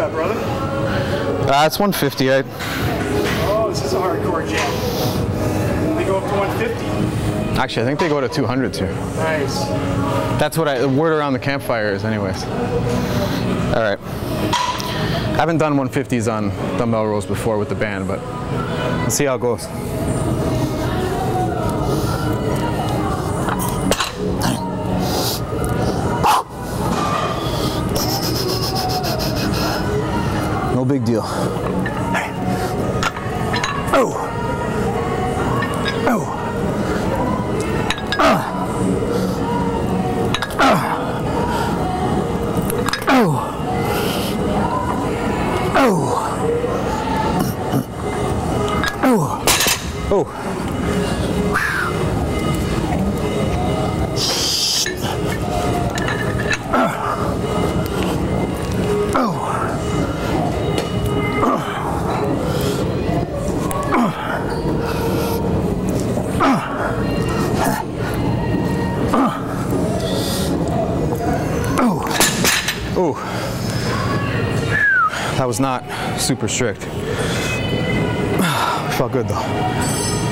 that, brother? Uh, it's 158. Oh, this is a hardcore jam. They go up to 150. Actually, I think they go to 200 too. Nice. That's what I, the word around the campfire is, anyways. All right. I haven't done 150s on dumbbell rows before with the band, but let's see how it goes. No big deal. Oh. Oh. Ah. Ah. Oh. Oh. Oh. oh. Ah. That was not super strict. Felt good though.